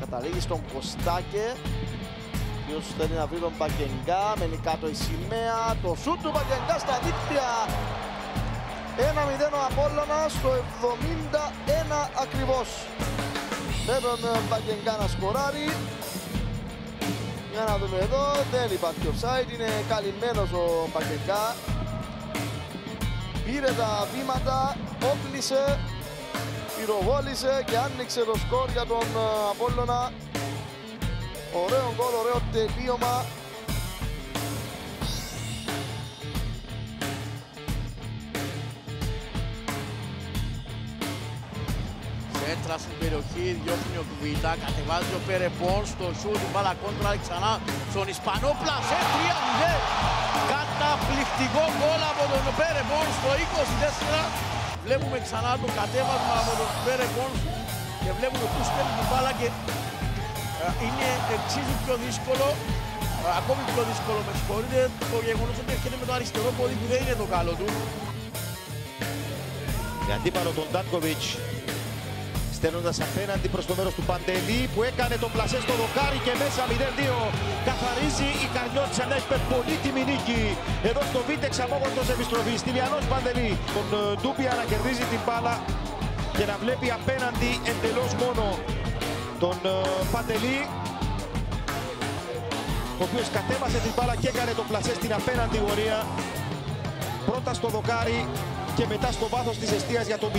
αλλά καταλήγει στον Κωστάκε. Οποίος θέλει να βρει τον Μπαγκενγκά, μένει κάτω η σημαία, το σούτ του Μπαγκενγκά στα δίκτυα. 1-0 ο Απόλλωνας στο 71 ακριβώς. Με τον Μπαγκενγκά να σκοράρει. Για να δούμε εδώ, δεν υπάρχει offside, είναι καλυμμένος ο Μπαγκενγκά. Πήρε τα βήματα, όπλησε πυροβόλησε και άνοιξε το σκορ για τον ε, Απόλλωνα. Ωραίο γκολ, ωραίο τελείωμα. Σέντρα στην περιοχή, διώχνει ο Κουβίτα, κατεβάζει ο Περεπών στο σούτ, μπάλα κόντρα ξανά στον Ισπανό πλασέ 3-0. Καταπληκτικό γκολ από τον Περεπών στο 24. Βλέπουμε ξανά το κατέβασμα από τον Πέρε και βλέπουμε πού στέλνει την μπάλα και ε, είναι εξίσου πιο δύσκολο, ε, ακόμη πιο δύσκολο με συγχωρείτε, το γεγονός ότι έρχεται με το αριστερό πόδι που δεν είναι το καλό του. Για αντίπαλο τον Ντάνκοβιτς στέλνοντας απέναντι προς το μέρος του Παντελή που έκανε τον πλασέ στο δοκάρι και μέσα 0-2 καθαρίζει η Καρνιώτησα να έχει πολύτιμη νίκη. Εδώ στο Βίτεξ αμόγορτος επιστροφή. Στυλιανός Παντελή τον ε, Ντούπια να κερδίζει την μπάλα και να βλέπει απέναντι εντελώς μόνο τον ε, Παντελή ο οποίος κατέβασε την μπάλα και έκανε τον πλασέ στην απέναντι γωνία. Πρώτα στο δοκάρι και μετά στο βάθος της εστίας για το 0-2